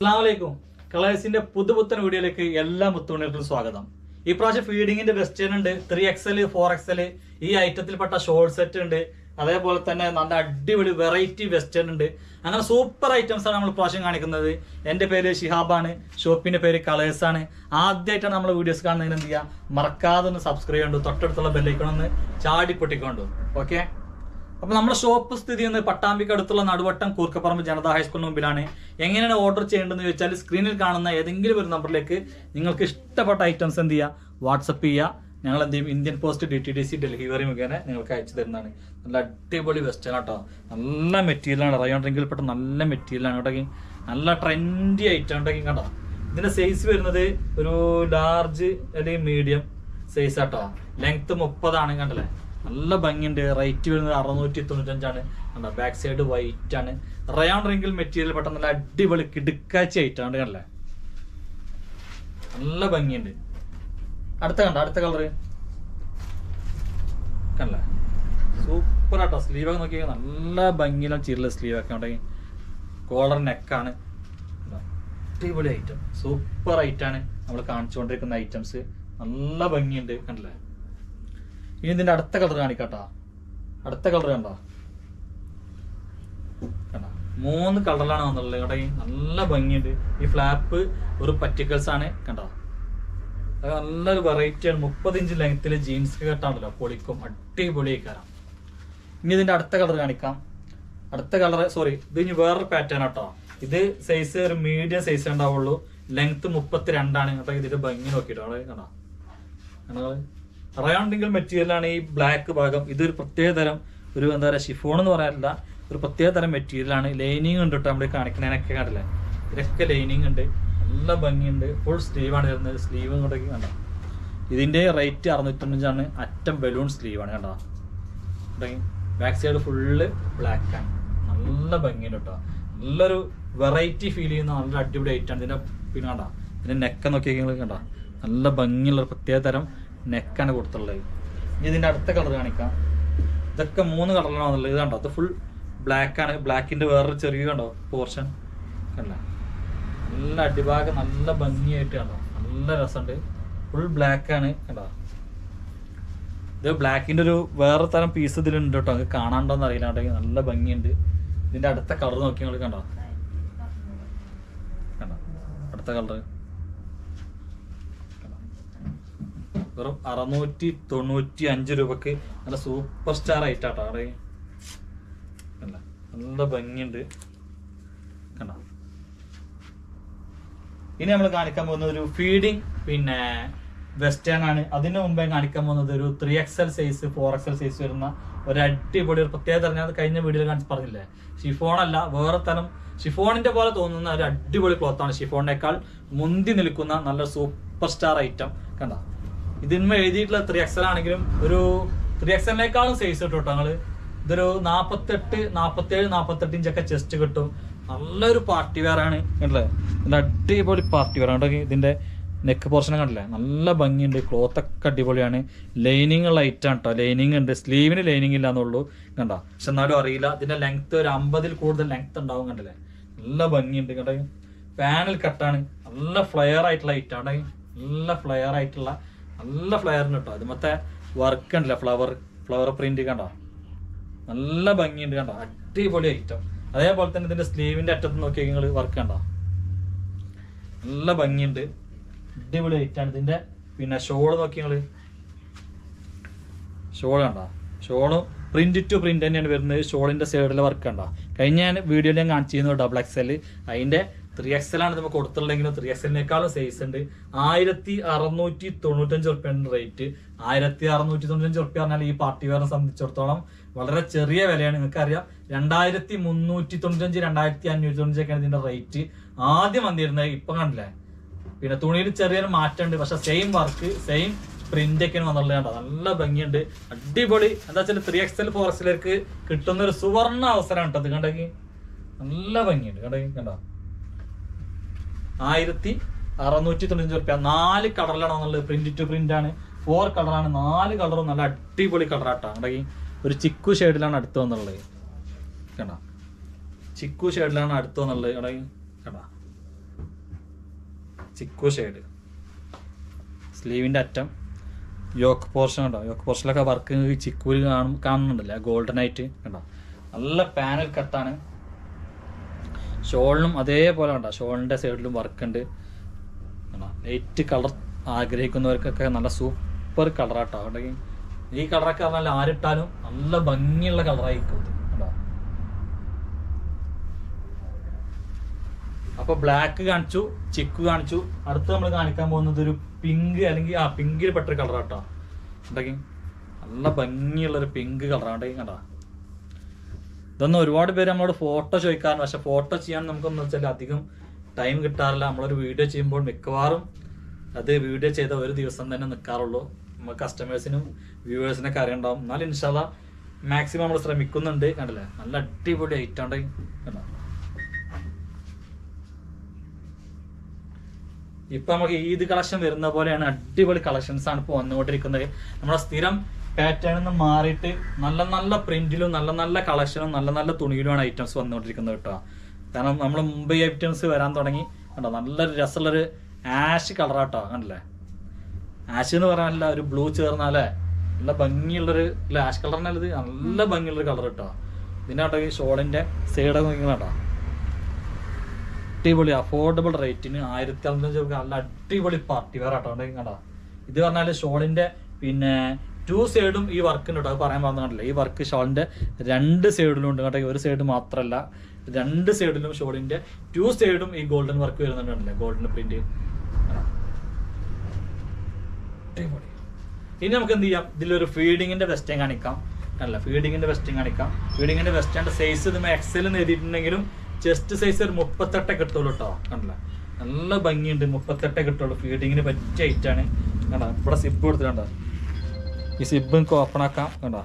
അസ്ലാമലൈക്കും കളേഴ്സിന്റെ പുതുപുത്തൻ വീഡിയോയിലേക്ക് എല്ലാ മുത്തുമണികൾക്കും സ്വാഗതം. ഈ പ്രാവശ്യം ഫീഡിങ്ങിന്റെ വെസ്റ്റേൺ ഉണ്ട്. ത്രീ എക്സൽ ഫോർ എക്സൽ ഈ ഐറ്റത്തിൽപ്പെട്ട ഷോർട്ട് സെറ്റ് ഉണ്ട്. അതേപോലെ തന്നെ നല്ല അടിപൊളി വെറൈറ്റി വെസ്റ്റേൺ ഉണ്ട്. അങ്ങനെ സൂപ്പർ ഐറ്റംസ് ആണ് നമ്മൾ പ്രാവശ്യം കാണിക്കുന്നത്. എന്റെ പേര് ഷിഹാബാണ്. ഷോപ്പിന്റെ പേര് കളേഴ്സ് ആണ് ആദ്യമായിട്ടാണ് നമ്മൾ വീഡിയോസ് കാണുന്നതിന് എന്ത് ചെയ്യുക? മറക്കാതെ ഒന്ന് സബ്സ്ക്രൈബ് ചെയ്യണ്ടു തൊട്ടടുത്തുള്ള ബെല്ലൈക്കണമെന്ന് ചാടി പൊട്ടിക്കൊണ്ടു ഓക്കെ അപ്പൊ നമ്മുടെ ഷോപ്പ് സ്ഥിതി ചെയ്യുന്നത് പട്ടാമ്പിക്ക് അടുത്തുള്ള നടുവട്ടം കൂർക്കപ്പറമ്പ് ജനതാ ഹൈസ്കൂളിന് മുമ്പിലാണ്. എങ്ങനെയാണ് ഓർഡർ ചെയ്യേണ്ടതെന്ന് ചോദിച്ചാൽ സ്ക്രീനിൽ കാണുന്ന ഏതെങ്കിലും ഒരു നമ്പറിലേക്ക് നിങ്ങൾക്ക് ഇഷ്ടപ്പെട്ട ഐറ്റംസ് എന്ത് ചെയ്യുക വാട്സപ്പ് ചെയ്യുക ഞങ്ങൾ എന്ത് ചെയ്യും? Indian post D T D C delivery മുഖേന നിങ്ങൾക്ക് അയച്ചു തരുന്നതാണ്. നല്ല അടിപൊളി വെസ്റ്റേൺ കേട്ടോ നല്ല മെറ്റീരിയലാണ് റയോൺ റിങ്കിൽപ്പെട്ട നല്ല മെറ്റീരിയലാണ് കേട്ടോ നല്ല ട്രെൻഡി ഐറ്റം ഉണ്ടെങ്കിൽ കണ്ടോ? ഇതിന്റെ സൈസ് വരുന്നത് ഒരു ലാർജ് അല്ലെങ്കിൽ മീഡിയം സൈസ് ആട്ടോ. ലെങ്ത് മുപ്പതാണ് കണ്ടല്ലേ? നല്ല ഭംഗിയുണ്ട്. റേറ്റ് വരുന്നത് അറുന്നൂറ്റി തൊണ്ണൂറ്റഞ്ചാണ് കണ്ടോ ബാക്ക് സൈഡ് വൈറ്റ് ആണ്. റയോൺ റിംഗിൽ മെറ്റീരിയൽ പെട്ടെന്ന് നല്ല അടിപൊളി കിടുക്കാച്ചി ആയിട്ടാണ് കണ്ടല്ലേ? നല്ല ഭംഗിയുണ്ട്. അടുത്ത കണ്ട അടുത്ത കളറ് കണ്ടല്ലേ? സൂപ്പർ ആട്ടോ. സ്ലീവ് ഒക്കെ നോക്കിയാൽ നല്ല ഭംഗിയിലും ചീരുള്ള സ്ലീവ് ഒക്കെ ഉണ്ടെങ്കിൽ കോളർ നെക്കാണ് അടിപൊളി ഐറ്റം സൂപ്പർ ഐറ്റാണ് നമ്മൾ കാണിച്ചുകൊണ്ടിരിക്കുന്ന ഐറ്റംസ് നല്ല ഭംഗിയുണ്ട്. കണ്ടില്ലേ? ഇനി ഇതിന്റെ അടുത്ത കളർ കാണിക്കാട്ടാ. അടുത്ത കളർ കണ്ടോ. കണ്ടോ. മൂന്ന് കളറിലാണ് വന്നുള്ളത് കേട്ടോ നല്ല ഭംഗിയുണ്ട്. ഈ ഫ്ലാപ്പ് ഒരു പറ്റിക്കൽസ് ആണ് കണ്ടോ. അത് നല്ലൊരു വെറൈറ്റിയാണ് മുപ്പത് ഇഞ്ച് ലെങ്ത്തിൽ ജീൻസ് കെട്ടാണല്ലോ പൊളിക്കും. അടിപൊളി കയറാം ഇനി ഇതിന്റെ അടുത്ത കളർ കാണിക്കാം. അടുത്ത കളർ സോറി ഇത് ഇനി വേറൊരു പാറ്റേൺ ആട്ടോ. ഇത് സൈസ് ഒരു മീഡിയം സൈസ് ഉണ്ടാവുള്ളൂ ലെങ്ത് മുപ്പത്തിരണ്ടാണ്. കേട്ടോ ഇതിന്റെ ഭംഗി നോക്കിട്ടോ അവിടെ കണ്ടോ. റയോണ്ടിങ്കൽ മെറ്റീരിയലാണ് ഈ ബ്ലാക്ക് ഭാഗം. ഇതൊരു പ്രത്യേക തരം ഒരു എന്താ പറയുക ഷിഫോൺ എന്ന് പറയാനില്ല ഒരു പ്രത്യേക തരം മെറ്റീരിയലാണ് ലൈനിങ് ഉണ്ട് കേട്ടോ നമ്മൾ കാണിക്കുന്നതിനൊക്കെ കണ്ടില്ലേ? ഇതൊക്കെ ലൈനിങ് ഉണ്ട്. നല്ല ഭംഗിയുണ്ട്. ഫുൾ സ്ലീവാണ് വരുന്നത്. സ്ലീവ് ഇങ്ങോട്ടേക്ക് കണ്ടോ? ഇതിന്റെ റേറ്റ് അറുന്നൂറ്റഞ്ചാണ് അറ്റം ബലൂൺ സ്ലീവാണ് കണ്ടോ? ബാക്ക് സൈഡ് ഫുള്ള് ബ്ലാക്ക് ആണ്. നല്ല ഭംഗിയുണ്ട് കേട്ടോ. നല്ലൊരു വെറൈറ്റി ഫീൽ ചെയ്യുന്ന നല്ല അടിപൊളി ഐറ്റാണ് ഇതിന്റെ പിന്നെ കണ്ടോ? ഇതിന്റെ നെക്ക നോക്കിയെങ്കിൽ കണ്ടോ? നല്ല ഭംഗിയുള്ള പ്രത്യേക തരം നെക്കാണ് കൊടുത്തുള്ളത്. ഇനി ഇതിന്റെ അടുത്ത കളർ കാണിക്കാം. ഇതൊക്കെ മൂന്ന് കളറിലാണുള്ളത്. ഇത് കണ്ടോ? അത് ഫുൾ ബ്ലാക്ക് ആണ്. ബ്ലാക്കിന്റെ വേറൊരു ചെറിയ കണ്ടോ? പോർഷൻ കണ്ട? നല്ല അടിഭാഗം നല്ല ഭംഗിയായിട്ട് കണ്ടോ? നല്ല രസമുണ്ട്. ഫുൾ ബ്ലാക്ക് ആണ്. കണ്ടോ? ഇത് ബ്ലാക്കിന്റെ ഒരു വേറെ തരം പീസ് ഇതിലുണ്ട് കേട്ടോ. അത് കാണാണ്ടോന്ന് അറിയില്ലാണ്ടെങ്കിൽ നല്ല ഭംഗിയുണ്ട്. ഇതിന്റെ അടുത്ത കളർ നോക്കി നിങ്ങൾ കണ്ടോ? കണ്ടോ? അടുത്ത കളർ വെറും അറുന്നൂറ്റി തൊണ്ണൂറ്റി അഞ്ച് രൂപക്ക് നല്ല സൂപ്പർ സ്റ്റാർ ആയിട്ടാട്ടോ അവിടെ. അല്ല നല്ല ഭംഗിയുണ്ട്. കണ്ട? ഇനി നമ്മൾ കാണിക്കാൻ പോകുന്നത് ഒരു ഫീഡിങ് പിന്നെ വെസ്റ്റേൺ ആണ്. അതിനു മുമ്പേ കാണിക്കാൻ പോകുന്നത് ഒരു three XL size four XL size വരുന്ന ഒരു അടിപൊളി ഒരു പ്രത്യേകത പറഞ്ഞാൽ കഴിഞ്ഞ വീഡിയോയിൽ കാണിച്ച് പറഞ്ഞില്ലേ? ഷിഫോൺ അല്ല വേറെ തരം ഷിഫോണിന്റെ പോലെ തോന്നുന്ന ഒരു അടിപൊളി ക്ലോത്താണ് ഷിഫോണിനേക്കാൾ മുന്തി നിൽക്കുന്ന നല്ല സൂപ്പർ സ്റ്റാർ ഐറ്റം കണ്ട? ഇതിന്മേ എഴുതിയിട്ടുള്ള ത്രീ എക്സൽ ആണെങ്കിലും ഒരു ത്രീ എക്സലിനേക്കാളും സൈസ് കിട്ടും കേട്ടോ ഞങ്ങൾ. ഇതൊരു നാപ്പത്തെട്ട് നാപ്പത്തേഴ് നാപ്പത്തെട്ട് ഇഞ്ചൊക്കെ ചെസ്റ്റ് കിട്ടും. നല്ലൊരു പാർട്ടി വെയർ ആണ്. കണ്ടില്ലേ? നല്ല അടിപൊളി പാർട്ടി വെയർ ആണ്. ഇതിന്റെ നെക്ക് പോർഷൻ കണ്ടില്ലേ? നല്ല ഭംഗിയുണ്ട്. ക്ലോത്ത് ഒക്കെ അടിപൊളിയാണ്. ലൈനിങ് ലൈറ്റ് ആണ് കേട്ടോ ലൈനിങ് ഉണ്ട്. സ്ലീവിന് ലൈനിങ് ഇല്ല എന്നുള്ളൂ കണ്ടോ? പക്ഷെ എന്നാലും അറിയില്ല. ഇതിന്റെ ലെങ്ത് ഒരു അമ്പതിൽ കൂടുതൽ ലെങ്ത് ഉണ്ടാവും കണ്ടില്ലേ? നല്ല ഭംഗിയുണ്ട്. കണ്ടോ? പാനൽ കട്ടാണ് നല്ല ഫ്ലെയർ ആയിട്ടുള്ള ഐറ്റം ആണ്. നല്ല ഫ്ലെയർ ആയിട്ടുള്ള നല്ല ഫ്ലെയറിന് കേട്ടോ. മറ്റേ വർക്ക് ഉണ്ടല്ലോ? ഫ്ലവർ ഫ്ലവർ പ്രിന്റ് കണ്ടോ? നല്ല ഭംഗിയുണ്ട് കണ്ടോ? അടിപൊളി ഐറ്റം അതേപോലെ തന്നെ ഇതിന്റെ സ്ലീവിന്റെ അറ്റത്ത് നോക്കി നിങ്ങൾ വർക്ക് കണ്ടോ? നല്ല ഭംഗിയുണ്ട്. അടിപൊളി ഐറ്റാണ് ഇതിന്റെ പിന്നെ ഷോൾ നോക്കി നിങ്ങൾ ഷോൾ കണ്ടോ? ഷോൾ പ്രിന്റ് ടു പ്രിന്റ് തന്നെയാണ് വരുന്നത്. ഷോളിന്റെ സൈഡിലെ വർക്ക് കണ്ടോ? കഴിഞ്ഞ ഞാൻ വീഡിയോയിൽ ഞാൻ കാണിച്ചിരുന്നു ഡബിൾ എക്സൽ അതിന്റെ ത്രീ എക്സൽ ആണ് നമുക്ക് കൊടുത്തിട്ടുള്ളെങ്കിലും ത്രീ എക്സലിനേക്കാളും സൈസ് ഉണ്ട് ആയിരത്തി അറുന്നൂറ്റി തൊണ്ണൂറ്റഞ്ച് റുപ്യാണ് റേറ്റ് ആയിരത്തി അറുന്നൂറ്റി തൊണ്ണൂറ്റഞ്ച് റുപ്യ പറഞ്ഞാൽ ഈ പാർട്ടി വേറെ സംബന്ധിച്ചിടത്തോളം വളരെ ചെറിയ വിലയാണ്. നിങ്ങൾക്ക് അറിയാം രണ്ടായിരത്തി മുന്നൂറ്റി തൊണ്ണൂറ്റഞ്ച് രണ്ടായിരത്തി അഞ്ഞൂറ്റി തൊണ്ണൂറ്റൊക്കെയാണ് ഇതിന്റെ റേറ്റ് ആദ്യം വന്നിരുന്നത് ഇപ്പൊ കണ്ടില്ലേ? പിന്നെ തുണിയിൽ ചെറിയൊരു മാറ്റമുണ്ട്. പക്ഷെ സെയിം വർക്ക് സെയിം പ്രിന്റ് ഒക്കെയാണ് വന്നുള്ളത് നല്ല ഭംഗിയുണ്ട്. അടിപൊളി. എന്താ വെച്ചാൽ ത്രീ എക്സൽ ഫോർ എക്സലേക്ക് കിട്ടുന്ന ഒരു സുവർണ അവസരമാണ് കേട്ടോ അത് കണ്ടെങ്കിൽ നല്ല ഭംഗിയുണ്ട്. കണ്ടെങ്കിൽ കണ്ടോ? ആയിരത്തി അറുന്നൂറ്റി തൊണ്ണൂറ്റി റുപ്യ. നാല് കളറിലാണ് എന്നുള്ളത് പ്രിന്റ് ടു പ്രിന്റ് ആണ്. ഫോർ കളറാണ് നാല് കളറും നല്ല അടിപൊളി കളറാട്ടോ കണ്ടെങ്കിൽ ഒരു ചിക്കു ഷെയ്ഡിലാണ് അടുത്ത് വന്നുള്ളത്. കണ്ടോ? ചിക്കു ഷെയ്ഡിലാണ് അടുത്ത് വന്നുള്ളത്. കണ്ടെങ്കിൽ കണ്ടോ? ചിക്കു ഷെയ്ഡ് സ്ലീവിന്റെ അറ്റം. യോക്ക് പോർഷൻ കണ്ടോ യോക്ക് പോർഷനിലൊക്കെ വർക്ക് ചിക്കൂര് കാണും കാണുന്നുണ്ടല്ലേ? ഗോൾഡൻ ആയിട്ട്. കണ്ടോ? നല്ല പാനൽ കട്ടാണ് ഷോളിനും അതേപോലെ കണ്ട? ഷോളിന്റെ സൈഡിലും വർക്ക് ഉണ്ട്. ലൈറ്റ് കളർ ആഗ്രഹിക്കുന്നവർക്കൊക്കെ നല്ല സൂപ്പർ കളറാട്ടോ ഉണ്ടെങ്കിൽ ഈ കളറൊക്കെ പറഞ്ഞാൽ ആരിട്ടാലും നല്ല ഭംഗിയുള്ള കളറായിരിക്കും. കണ്ടോ? അപ്പൊ ബ്ലാക്ക് കാണിച്ചു ചിക്ക് കാണിച്ചു. അടുത്ത് നമ്മൾ കാണിക്കാൻ പോകുന്നത് ഒരു പിങ്ക് അല്ലെങ്കിൽ ആ പിങ്കിൽ പെട്ടൊരു കളർ കേട്ടോ ഉണ്ടെങ്കിൽ നല്ല ഭംഗിയുള്ള ഒരു പിങ്ക് കളർ ഉണ്ടെങ്കിൽ കണ്ടാ? ഇതൊന്നും ഒരുപാട് പേര് നമ്മളോട് ഫോട്ടോ ചോദിക്കാറുണ്ട്. പക്ഷെ ഫോട്ടോ ചെയ്യാൻ നമുക്കൊന്ന് വെച്ചാൽ അധികം ടൈം കിട്ടാറില്ല. നമ്മളൊരു വീഡിയോ ചെയ്യുമ്പോൾ മിക്കവാറും അത് വീഡിയോ ചെയ്ത ഒരു ദിവസം തന്നെ നിൽക്കാറുള്ളൂ നമ്മൾ കസ്റ്റമേഴ്സിനും വ്യൂവേഴ്സിനൊക്കെ അറിയണ്ടാവും. എന്നാലും ഇൻഷാല്ല മാക്സിമം നമ്മൾ ശ്രമിക്കുന്നുണ്ട്. കണ്ടില്ലേ? നല്ല അടിപൊളി ഐറ്റം ഉണ്ടെങ്കിൽ കണ്ടോ? ഇപ്പൊ നമുക്ക് ഈദ് കളക്ഷൻ വരുന്ന പോലെയാണ് അടിപൊളി കളക്ഷൻസ് ആണ് ഇപ്പൊ വന്നുകൊണ്ടിരിക്കുന്നത്. നമ്മുടെ സ്ഥിരം പാറ്റേണിൽ നിന്ന് മാറിയിട്ട് നല്ല നല്ല പ്രിന്റിലും നല്ല നല്ല കളക്ഷനും നല്ല നല്ല തുണിയിലുമാണ് ഐറ്റംസ് വന്നുകൊണ്ടിരിക്കുന്നത് കേട്ടോ. കാരണം നമ്മൾ മുംബൈ ഐറ്റംസ് വരാൻ തുടങ്ങി. കണ്ടോ നല്ലൊരു രസമുള്ളൊരു ആഷ് കളറാട്ടോ കണ്ടല്ലേ? ആഷ് എന്ന് പറയാനല്ല ഒരു ബ്ലൂ ചേർന്നാലേ നല്ല ഭംഗിയുള്ളൊരു അല്ല? ആഷ് കളർ ഇത് നല്ല ഭംഗിയുള്ളൊരു കളർ കേട്ടോ. ഇതിനകത്ത് ഈ ഷോളിന്റെ സൈഡ് നോക്കുന്നത് കേട്ടോ. അടിപൊളി അഫോർഡബിൾ റേറ്റിന് ആയിരത്തി അറുന്നൂറ്റി രൂപ നല്ല അടിപൊളി പാർട്ടി വേറെ കേട്ടോ കണ്ടോ? ഇത് പറഞ്ഞാൽ ഷോളിന്റെ പിന്നെ ടു സൈഡും ഈ വർക്ക് ഉണ്ട് കേട്ടോ അത് പറയാൻ പറഞ്ഞില്ല ഈ വർക്ക് ഷോളിന്റെ രണ്ട് സൈഡിലും ഉണ്ട് കേട്ടോ ഒരു സൈഡ് മാത്രമല്ല രണ്ട് സൈഡിലും ഷോളിന്റെ ടു സൈഡും ഈ ഗോൾഡൻ വർക്ക് വരുന്നുണ്ടല്ലേ ഗോൾഡൻ പ്രിന്റ് ഇനി നമുക്ക് എന്ത് ചെയ്യാം? ഇതിലൊരു ഫീഡിങ്ങിന്റെ വെസ്റ്റേൺ കാണിക്കാം. അല്ല ഫീഡിങ്ങിന്റെ വെസ്റ്റേൺ കാണിക്കാം. ഫീഡിങ്ങിന്റെ വെസ്റ്റേൺ സൈസ് ഇത് എക്സൽ എഴുതിയിട്ടുണ്ടെങ്കിലും ചെസ്റ്റ് സൈസ് ഒരു മുപ്പത്തെട്ടേ കിട്ടുള്ളൂ കേട്ടോ കണ്ടില്ല? നല്ല ഭംഗിയുണ്ട്. മുപ്പത്തെട്ടേ കിട്ടുള്ളൂ. ഫീഡിങ്ങിന് പറ്റിയ ഐറ്റാണ് കണ്ടോ ഇവിടെ സിപ്പ് കൊടുത്തിട്ടുണ്ടോ ഈ സിബ് എനിക്ക് ഓപ്പൺ ആക്കാം കണ്ടോ?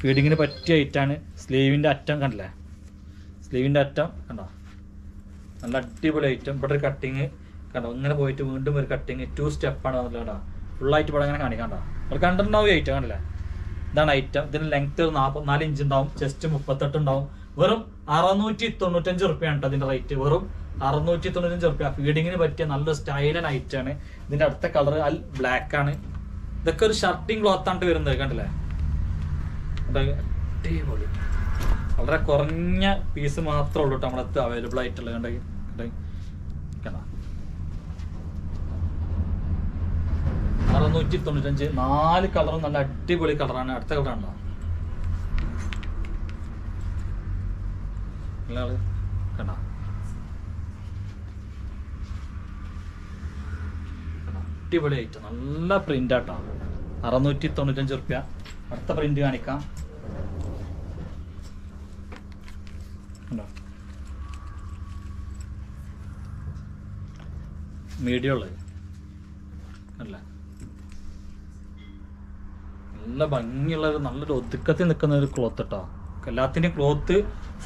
ഫീഡിങ്ങിന് പറ്റിയ ഐറ്റാണ് സ്ലീവിന്റെ അറ്റം കണ്ടില്ലേ? സ്ലീവിന്റെ അറ്റം കണ്ടോ? നല്ല അടിപൊളി ഐറ്റം ഇവിടെ ഒരു കട്ടിങ് കണ്ടോ? ഇങ്ങനെ പോയിട്ട് വീണ്ടും ഒരു കട്ടിങ് ടു സ്റ്റെപ്പാണ് കേട്ടോ ഫുള്ളായിട്ട് ഇവിടെ അങ്ങനെ കാണിക്കണ്ട നമ്മൾ കണ്ടിട്ടുണ്ടാവും ഐറ്റം കണ്ടില്ലേ? ഇതാണ് ഐറ്റം ഇതിന് ലെങ്ത് ഒരു നാൽപ്പത്തിനാല് ഇഞ്ച് ഉണ്ടാവും. ചെസ്റ്റ് മുപ്പത്തെട്ട് ഉണ്ടാവും. വെറും അറുന്നൂറ്റി തൊണ്ണൂറ്റഞ്ച് റുപ്യാണ് ഇതിന്റെ റേറ്റ് വെറും അറുന്നൂറ്റി തൊണ്ണൂറ്റഞ്ച് റുപ്യ ഫീഡിങ്ങിന് പറ്റിയ നല്ല സ്റ്റൈലൻ ഐറ്റാണ് ഇതിന്റെ അടുത്ത കളർ അൽ ബ്ലാക്ക് ആണ്. ഇതൊക്കെ ഒരു ഷർട്ടിങ് ക്ലോത്ത് ആണ് വരുന്നത് കണ്ടില്ലേ? വളരെ കുറഞ്ഞ പീസ് മാത്രമേ ഉള്ളൂ കേട്ടോ നമ്മളടുത്ത് അവൈലബിൾ ആയിട്ടുള്ളത് കണ്ടെങ്കിൽ കണ്ടോ? അറുന്നൂറ്റി തൊണ്ണൂറ്റഞ്ച് നാല് കളറും നല്ല അടിപൊളി കളറാണ് അടുത്ത കളറാണല്ലോ കണ്ടോ? കണ്ടോ? അടിപൊളി ഐറ്റം നല്ല പ്രിന്റ് ആട്ടോ അറുന്നൂറ്റി തൊണ്ണൂറ്റഞ്ച് റുപ്യ അടുത്ത പ്രിന്റ് കാണിക്കാം. മീഡിയ ഉള്ളത് അല്ല നല്ല ഭംഗിയുള്ള നല്ലൊരു ഒതുക്കത്തിൽ നിൽക്കുന്ന ഒരു ക്ലോത്ത് കേട്ടോ എല്ലാത്തിന്റെയും ക്ലോത്ത്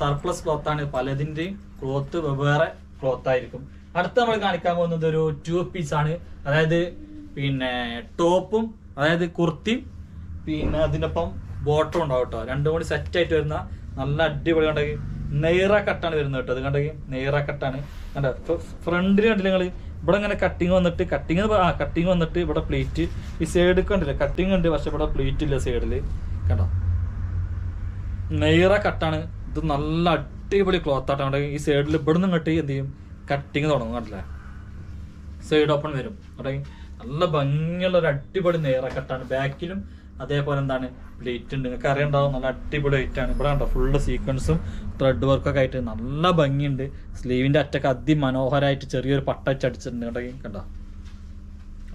സർപ്ലസ് ക്ലോത്ത് ആണ്. പലതിന്റെയും ക്ലോത്ത് വെവ്വേറെ ക്ലോത്ത് ആയിരിക്കും. അടുത്ത നമ്മൾ കാണിക്കാൻ പോകുന്നത് ഒരു ടു പീസ് ആണ്. അതായത് പിന്നെ ടോപ്പും അതായത് കുർത്തി പിന്നെ അതിനൊപ്പം ബോട്ടം ഉണ്ടാവും കേട്ടോ. രണ്ടും കൂടി സെറ്റ് ആയിട്ട് വരുന്ന നല്ല അടിപൊളി കണ്ടെങ്കിൽ നെയ്റ കട്ടാണ് വരുന്നത് കേട്ടോ. അത് കണ്ടെങ്കിൽ നെയ്റ കട്ടാണ്. കണ്ടോ? ഫ്രണ്ടിൽ കണ്ടില്ല നിങ്ങൾ ഇവിടെ ഇങ്ങനെ കട്ടിങ് വന്നിട്ട് കട്ടിങ് ആ കട്ടിങ് വന്നിട്ട് ഇവിടെ പ്ലേറ്റ് ഈ സൈഡ് കണ്ടില്ല? കട്ടിങ് ഉണ്ട് പക്ഷെ ഇവിടെ പ്ലേറ്റ് ഇല്ല സൈഡിൽ കണ്ടോ? നെയ്റ കട്ടാണ്. ഇത് നല്ല അടിപൊളി ക്ലോത്ത് ആട്ടാണ് ഈ സൈഡിൽ ഇവിടെ നിന്ന് ഇങ്ങോട്ട് എന്ത് ചെയ്യും? കട്ടിങ് തുടങ്ങും കണ്ടില്ലേ? സൈഡ് ഓപ്പൺ വരും. അവിടെ നല്ല ഭംഗിയുള്ള ഒരു അടിപൊളി നേരെ കട്ടാണ് ബാക്കിലും അതേപോലെ എന്താണ്? പ്ലേറ്റ് ഉണ്ട്. നിങ്ങൾക്ക് അറിയണ്ടാവും നല്ല അടിപൊളി ആണ്. ഇവിടെ കണ്ടോ ഫുള്ള് സീക്വൻസും ത്രെഡ് വർക്കൊക്കെ ആയിട്ട് നല്ല ഭംഗിയുണ്ട്. സ്ലീവിന്റെ അറ്റൊക്കെ അതിമനോഹരമായിട്ട് ചെറിയൊരു പട്ട അടിച്ചിട്ടുണ്ട് കേട്ടോ കണ്ടോ?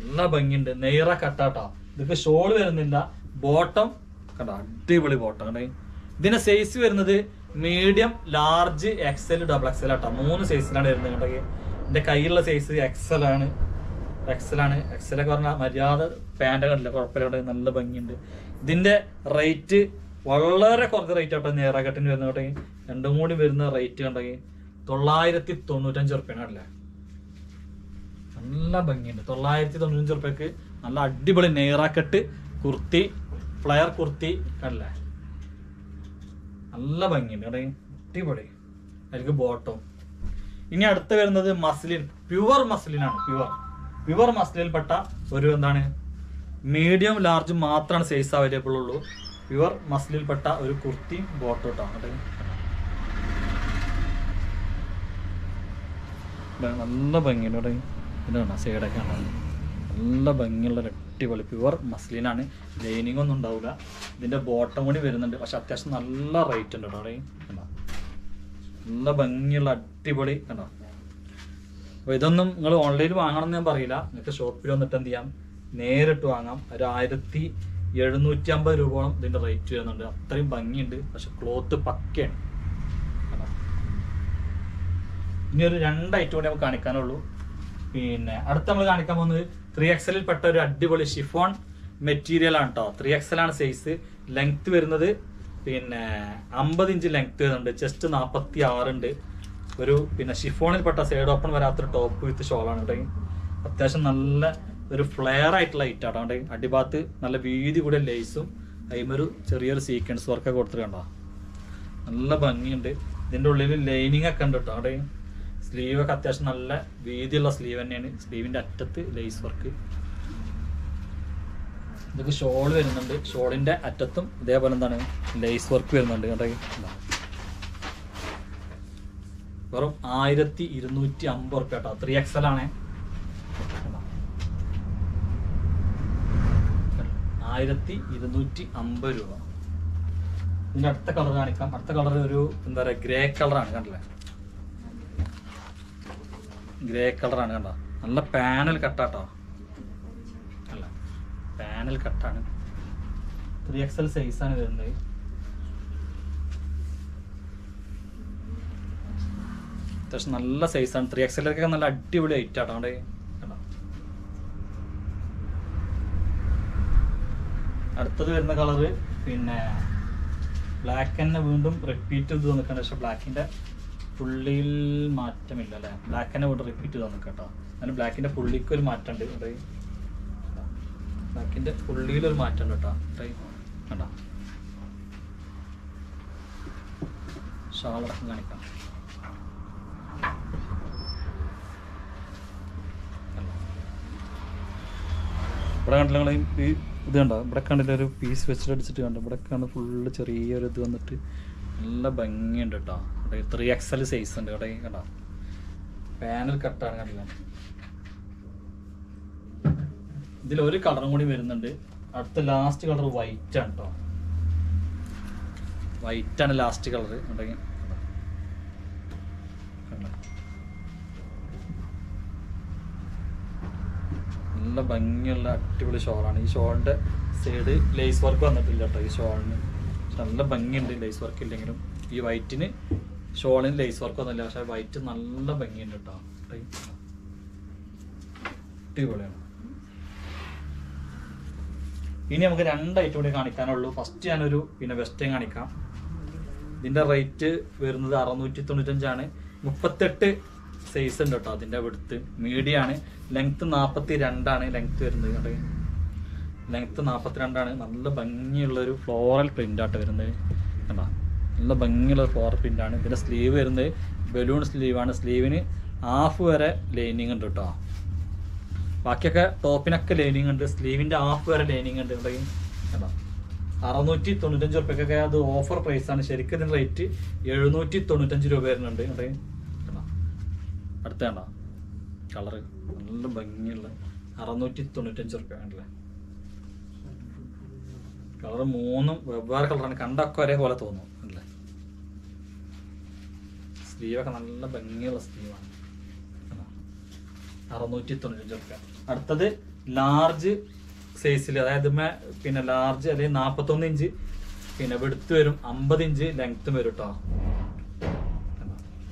നല്ല ഭംഗിയുണ്ട്. നെയ്റ കട്ടാട്ടോ ഇതൊക്കെ ഷോൾ വരുന്നില്ല. ബോട്ടം കണ്ടോ അടിപൊളി ബോട്ടം കണ്ടോ? ഇതിന്റെ സൈസ് വരുന്നത് medium large XL double XL ആട്ടോ. മൂന്ന് സൈസിലാണ് വരുന്നത് കേട്ടോ എന്റെ കയ്യിലുള്ള സൈസ് എക്സൽ ആണ്. എക്സൽ ആണ്. എക്സൽ ഒക്കെ പറഞ്ഞാൽ മര്യാദ പാന്റ് കണ്ടില്ല കുഴപ്പമില്ല നല്ല ഭംഗിയുണ്ട്. ഇതിന്റെ റേറ്റ് വളരെ കുറച്ച് റേറ്റ് ആട്ടോ നേരാഘട്ടിന് വരുന്ന കേട്ടെങ്കിൽ രണ്ടും കൂടി വരുന്ന റേറ്റ് കണ്ടെങ്കിൽ തൊള്ളായിരത്തി തൊണ്ണൂറ്റഞ്ച് ഉറുപ്പ്യാണ് അല്ലേ നല്ല ഭംഗിയുണ്ട്. തൊള്ളായിരത്തി തൊണ്ണൂറ്റഞ്ച് ഉറുപ്പ്യക്ക് നല്ല അടിപൊളി നെയ്റാക്കട്ട് കുർത്തി ഫ്ലയർ കുർത്തി കണ്ടല്ലേ? നല്ല ഭംഗിയുണ്ട് കേട്ടോ അടിപൊളി. അതിലേക്ക് ബോട്ടം ഇനി അടുത്ത് വരുന്നത് മസ്ലിൻ പ്യുവർ മസ്ലിനാണ് പ്യുവർ പ്യുവർ മസ്ലിൽപ്പെട്ട ഒരു എന്താണ്? മീഡിയം ലാർജ് മാത്രമാണ് സൈസ് അവൈലബിൾ ഉള്ളൂ. പ്യുവർ മസ്ലിൽപ്പെട്ട ഒരു കുർത്തി ബോട്ടോ കേട്ടോ അങ്ങോട്ട് ഇവിടെ നല്ല ഭംഗിയുണ്ട്. ഇതാണ് സൈഡൊക്കെ നല്ല ഭംഗിയുള്ള അടിപൊളി. പ്യുവർ മസ്ലിനാണ് ലൈനിങ് ഒന്നും ഉണ്ടാവില്ല ഇതിന്റെ ബോട്ടം കൂടി വരുന്നുണ്ട്. പക്ഷെ അത്യാവശ്യം നല്ല റേറ്റ് ഉണ്ട് കേട്ടോ കണ്ടോ? നല്ല ഭംഗിയുള്ള അടിപൊളി കണ്ടോ? അപ്പോൾ ഇതൊന്നും നിങ്ങൾ ഓൺലൈനിൽ വാങ്ങണം ഞാൻ പറയില്ല. നിങ്ങൾക്ക് ഷോപ്പിൽ വന്നിട്ട് എന്ത് ചെയ്യാം? നേരിട്ട് വാങ്ങാം. ഒരു ആയിരത്തി എഴുന്നൂറ്റി അമ്പത് രൂപയോളം ഇതിന്റെ റേറ്റ് വരുന്നുണ്ട്. അത്രയും ഭംഗിയുണ്ട്. പക്ഷെ ക്ലോത്ത് പക്കയാണ്? ഇനി ഒരു രണ്ട് ഐറ്റം കൂടി നമുക്ക് കാണിക്കാനുള്ളൂ. പിന്നെ അടുത്ത നമ്മൾ കാണിക്കാൻ പോകുന്നത് ത്രീ എക്സലിൽ പെട്ട ഒരു അടിപൊളി ഷിഫോൺ മെറ്റീരിയൽ ആണ് കേട്ടോ ത്രീ എക്സലാണ് സൈസ് ലെങ്ത് വരുന്നത് പിന്നെ അമ്പത് ഇഞ്ച് ലെങ്ത് വരുന്നുണ്ട്. ജസ്റ്റ് നാൽപ്പത്തി ആറുണ്ട് ഒരു പിന്നെ ഷിഫോണിൽ പെട്ട സൈഡ് ഓപ്പൺ വരാത്തൊരു ടോപ്പ് വിത്ത് ഷോളാണ് കേട്ടോ അത്യാവശ്യം നല്ല ഒരു ഫ്ലെയർ ആയിട്ടുള്ള ഐറ്റാട്ടോ കേട്ടോ അടിഭാഗത്ത് നല്ല വീതി കൂടിയ ലേസും അതിമൊരു ചെറിയൊരു സീക്വൻസ് വർക്കൊക്കെ കൊടുത്തിട്ടുണ്ടോ നല്ല ഭംഗിയുണ്ട്. ഇതിന്റെ ഉള്ളിൽ ലൈനിങ് ഒക്കെ ഉണ്ട് കേട്ടോ അവിടെ സ്ലീവ് ഒക്കെ അത്യാവശ്യം നല്ല വീതിയുള്ള സ്ലീവ് തന്നെയാണ്. സ്ലീവിന്റെ അറ്റത്ത് ലേസ് വർക്ക് ഇതൊക്കെ ഷോൾ വരുന്നുണ്ട്. ഷോളിന്റെ അറ്റത്തും ഇതേപോലെ എന്താണ് ലേസ് വർക്ക് വരുന്നുണ്ട്. ഇതാ. വെറും ആയിരത്തി ഇരുന്നൂറ്റി അമ്പത് റുപ്യ കേട്ടോ ത്രീ എക്സൽ ആണ്. ആയിരത്തി ഇരുന്നൂറ്റി അമ്പത് രൂപ. ഇതിന്റെ അടുത്ത കളർ കാണിക്കാം. അടുത്ത കളർ ഒരു എന്താ പറയാ ഗ്രേ കളറാണ് കണ്ടില്ലേ? ഗ്രേ കളറാണ് കണ്ടോ? നല്ല പാനൽ കട്ടാട്ടോ. അല്ല പാനൽ കട്ടാണ്. ത്രീ എക്സൽ സൈസ് ആണ് വരുന്നത്. അത്യാവശ്യം നല്ല സൈസാണ്. ത്രീ എക്സലൊക്കെ നല്ല അടിപൊളി ഐറ്റം ആട്ടോ അവിടെ അടുത്തത് വരുന്ന കളറ് പിന്നെ ബ്ലാക്ക് തന്നെ വീണ്ടും റിപ്പീറ്റ് ചെയ്ത് തന്നിട്ടുണ്ട് പക്ഷെ ബ്ലാക്കിന്റെ പുള്ളിയിൽ മാറ്റമില്ല അല്ലേ ബ്ലാക്ക് തന്നെ ഇവിടെ റിപ്പീറ്റ് ചെയ്ത് കേട്ടോ. അതിന് ബ്ലാക്കിന്റെ പുള്ളിക്ക് ഒരു മാറ്റമുണ്ട്. ഇവിടെ ബ്ലാക്കിന്റെ പുള്ളിയിൽ ഒരു മാറ്റമുണ്ട് കേട്ടോ. കണ്ടോ? ഷാളടക്കം കാണിക്കാം. ഇവിടെ കണ്ടില്ല നിങ്ങൾ ഈ ഇത് കണ്ടോ? ഇവിടെ കണ്ടില്ല ഒരു പീസ് വെച്ചിട്ട് അടിച്ചിട്ട് കണ്ടോ? ഇവിടെ കണ്ട് ഫുള്ള് ചെറിയൊരു ഇത് വന്നിട്ട് നല്ല ഭംഗിയുണ്ട് കേട്ടോ. ത്രീ എക്സൽ സൈസ് ഉണ്ട് കട പാനൽ കട്ടാണ് ഇതിൽ ഒരു കളറും കൂടി വരുന്നുണ്ട്. അടുത്ത ലാസ്റ്റ് കളർ വൈറ്റ് ആണ് കേട്ടോ. വൈറ്റ് ആണ് ലാസ്റ്റ് കളർ ഉണ്ടെങ്കിൽ നല്ല ഭംഗിയുള്ള അടിപൊളി ഷോളാണ് ഈ ഷോളിന്റെ സൈഡ് ലേസ് വർക്ക് വന്നിട്ടില്ല കേട്ടോ ഈ ഷോളിന് നല്ല ഭംഗിയുണ്ട് ലേസ് വർക്ക് ഇല്ലെങ്കിലും. ഈ വൈറ്റിന് ഷോളിന് ലേസ് വർക്ക് ഒന്നുമില്ല. പക്ഷെ വൈറ്റ് നല്ല ഭംഗിയുണ്ട് കേട്ടോ അടിപൊളിയാണ്. ഇനി നമുക്ക് രണ്ട് ഐറ്റം കൂടി കാണിക്കാനുള്ളൂ. ഫസ്റ്റ് ഞാനൊരു പിന്നെ വെസ്റ്റേൺ കാണിക്കാം. ഇതിന്റെ റേറ്റ് വരുന്നത് അറുന്നൂറ്റി തൊണ്ണൂറ്റഞ്ചാണ് മുപ്പത്തെട്ട് സൈസ് ഉണ്ട് കേട്ടോ അതിന്റെ വെടുത്ത് മീഡിയാണ് ലെങ്ത് നാൽപ്പത്തി രണ്ടാണ് ലെങ്ത് വരുന്നത്. കേട്ടോ ലെങ്ത് നാൽപ്പത്തിരണ്ടാണ് നല്ല ഭംഗിയുള്ള ഒരു ഫ്ലോറൽ പ്രിന്റ് ആയിട്ട് വരുന്നത്. കണ്ടോ? നല്ല ഭംഗിയുള്ള ഫ്ലോർ പ്രിന്റ് ആണ്. ഇതിന്റെ സ്ലീവ് വരുന്നത് ബലൂൺ സ്ലീവാണ് സ്ലീവിന് ഹാഫ് വരെ ലൈനിങ് ഉണ്ട് കേട്ടോ ബാക്കിയൊക്കെ ടോപ്പിനൊക്കെ ലൈനിങ് ഉണ്ട്. സ്ലീവിന്റെ ഹാഫ് വരെ ലൈനിങ് ഉണ്ട്. ഉണ്ടെങ്കിൽ കണ്ടോ? അറുന്നൂറ്റി തൊണ്ണൂറ്റഞ്ച് റുപ്യക്കൊക്കെ അത് ഓഫർ പ്രൈസ് ആണ്. ശരിക്കും ഇതിന് റേറ്റ് എഴുന്നൂറ്റി തൊണ്ണൂറ്റഞ്ച് രൂപ വരുന്നുണ്ട്. അടുത്ത കണ്ടോ? കളറ് നല്ല ഭംഗിയുള്ള അറുന്നൂറ്റി തൊണ്ണൂറ്റഞ്ച് റുപ്യ കണ്ടില്ലേ കളർ മൂന്നും വെവ്വേറെ കളറാണ് കണ്ടൊക്കെ ഒരേപോലെ തോന്നും. സ്ലീവൊക്കെ നല്ല ഭംഗിയുള്ള സ്ലീവാണ്. അറുന്നൂറ്റി തൊണ്ണൂറ്റഞ്ച് റുപ്യ അടുത്തത് ലാർജ് സൈസിൽ അതായത് പിന്നെ ലാർജ് അല്ലെങ്കിൽ നാൽപ്പത്തൊന്ന് ഇഞ്ച് പിന്നെ വെടുത്ത് വരും അമ്പത് ഇഞ്ച് ലെങ്ത്തും വരും കേട്ടോ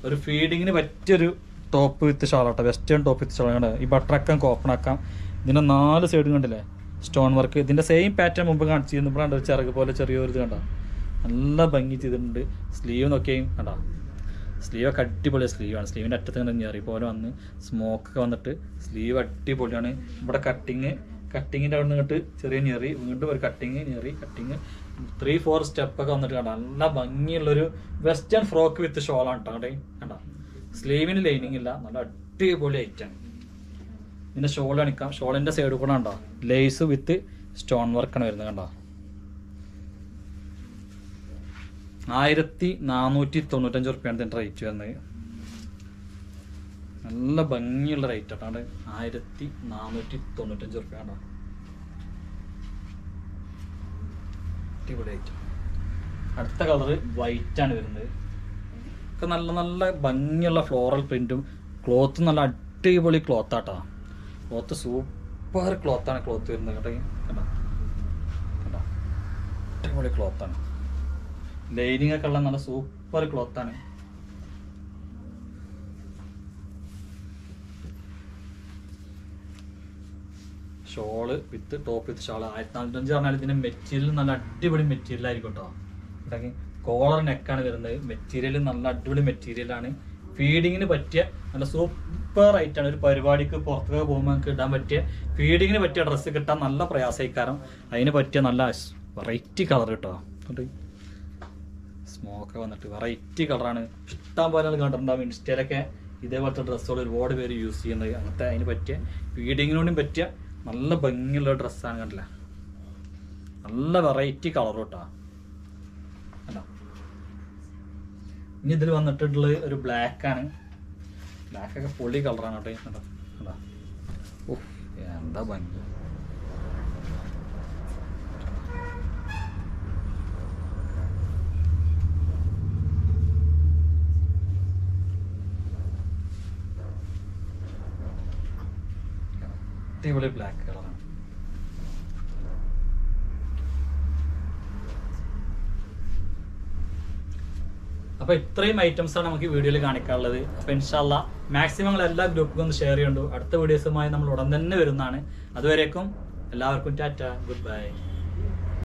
ഒരു ഫീഡിങ്ങിന് പറ്റിയൊരു ടോപ്പ് വിത്ത് ഷാളോട്ടോ വെസ്റ്റേൺ ടോപ്പ് വിത്ത് ഷാൾ കണ്ടോ? ഈ ബട്ടറക്കം കോപ്പണാക്കാം ഇതിന്റെ നാല് സൈഡും കണ്ടില്ലേ? Stone work. ഇതിന്റെ സെയിം പാറ്റേൺ മുമ്പ് കാണിച്ചിരുന്നപ്പോഴാണ് ഒരു ചിറക് പോലെ ചെറിയൊരു ഇത് കണ്ടോ? നല്ല ഭംഗി ചെയ്തിട്ടുണ്ട്. സ്ലീവ് നോക്കിയും കണ്ടോ? സ്ലീവ് ഒക്കെ അടിപൊളി സ്ലീവാണ്. സ്ലീവിന്റെ അറ്റത്ത് ഇങ്ങനെ ഞെറി പോലെ വന്ന് സ്മോക്ക് ഒക്കെ വന്നിട്ട് സ്ലീവ് അടിപൊളിയാണ്. ഇവിടെ കട്ടിങ് കട്ടിങ്ങിന്റെ അവിടെ നിന്നിട്ട് ചെറിയ ഞെറി വീണ്ടും ഒരു കട്ടിങ് ഞെറി കട്ടിങ് ത്രീ ഫോർ സ്റ്റെപ്പൊക്കെ വന്നിട്ട് കണ്ടോ? നല്ല ഭംഗിയുള്ളൊരു വെസ്റ്റേൺ ഫ്രോക്ക് വിത്ത് ഷോളാണ് കേട്ടോ അവിടെ കണ്ടോ? സ്ലീവിന് ലൈനിങ് ഇല്ല. നല്ല അടിപൊളി ഐറ്റാണ് പിന്നെ ഷോൾ കാണിക്കാം. ഷോളിന്റെ സൈഡ് കൂടെ കണ്ടോ? ലേസ് വിത്ത് സ്റ്റോൺ വർക്കാണ് വരുന്നത് കണ്ടോ? ആയിരത്തി നാനൂറ്റി തൊണ്ണൂറ്റഞ്ച് റുപ്യാണ് ഇതിന്റെ റേറ്റ് വരുന്നത് നല്ല ഭംഗിയുള്ള റേറ്റ് ആട്ടാണ്ട് ആയിരത്തി നാനൂറ്റി തൊണ്ണൂറ്റഞ്ച് റുപ്യാണ് അടുത്ത കളർ വൈറ്റ് ആണ് വരുന്നത്. ഒക്കെ നല്ല നല്ല ഭംഗിയുള്ള ഫ്ലോറൽ പ്രിന്റും ക്ലോത്ത് നല്ല അടിപൊളി ക്ലോത്ത് ആട്ടാ. ക്ലോത്ത് സൂപ്പർ ക്ലോത്താണ് ക്ലോത്ത് വരുന്നത് കേട്ടോ. അടിപൊളി ക്ലോത്താണ് ലൈനിങ് ഒക്കെ ഉള്ള നല്ല സൂപ്പർ ക്ലോത്ത് ആണ്. Shawl with top with shawl ആയിരത്തി നാനൂറ്റഞ്ച് പറഞ്ഞാൽ ഇതിന്റെ മെറ്റീരിയൽ നല്ല അടിപൊളി മെറ്റീരിയൽ ആയിരിക്കും കേട്ടോ കോളർ നെക്കാണ് വരുന്നത്. മെറ്റീരിയൽ നല്ല അടിപൊളി മെറ്റീരിയൽ ആണ്. ഫീഡിങ്ങിന് പറ്റിയ നല്ല സൂപ്പർ ആണ്. ഒരു പരിപാടിക്ക് പുറത്തൊക്കെ പോകുമ്പോൾ നമുക്ക് ഇടാൻ പറ്റിയ ഫീഡിങ്ങിന് പറ്റിയ ഡ്രസ്സ് കിട്ടാൻ നല്ല പ്രയാസമായിക്കാരം അതിന് പറ്റിയ നല്ല വെറൈറ്റി കളർ കേട്ടോ സ്മോക്ക് വന്നിട്ട് വെറൈറ്റി കളറാണ് ഇഷ്ടം പോലെ കണ്ടിട്ടുണ്ടാവും ഇൻസ്റ്റയിലൊക്കെ. ഇതേപോലത്തെ ഡ്രസ്സുകൾ ഒരുപാട് പേര് യൂസ് ചെയ്യുന്നത് അങ്ങനത്തെ അതിന് പറ്റിയ ഫീഡിങ്ങിനോടും പറ്റിയ നല്ല ഭംഗിയുള്ള ഡ്രസ്സാണ് കണ്ടില്ല? നല്ല വെറൈറ്റി കളർ കേട്ടോ ഇനി ഇതിൽ വന്നിട്ടുള്ളത് ഒരു ബ്ലാക്ക് ആണ്. ബ്ലാക്ക് ഒക്കെ പൊളി കളറാണ് കേട്ടോ. ഉഫ്, എന്താ ഭംഗി. അടിപൊളി ബ്ലാക്ക് കളറാണ് അപ്പൊ ഇത്രയും ഐറ്റംസ് ആണ് നമുക്ക് ഈ വീഡിയോയിൽ കാണിക്കാനുള്ളത്. അപ്പൊ ഇൻഷാല്ല മാക്സിമം എല്ലാ ഗ്രൂപ്പിലും ഒന്ന് ഷെയർ ചെയ്യണ്ടു അടുത്ത വീഡിയോസുമായി നമ്മൾ ഉടൻ തന്നെ വരുന്നതാണ്. അതുവരേക്കും എല്ലാവർക്കും ടാറ്റ. Good bye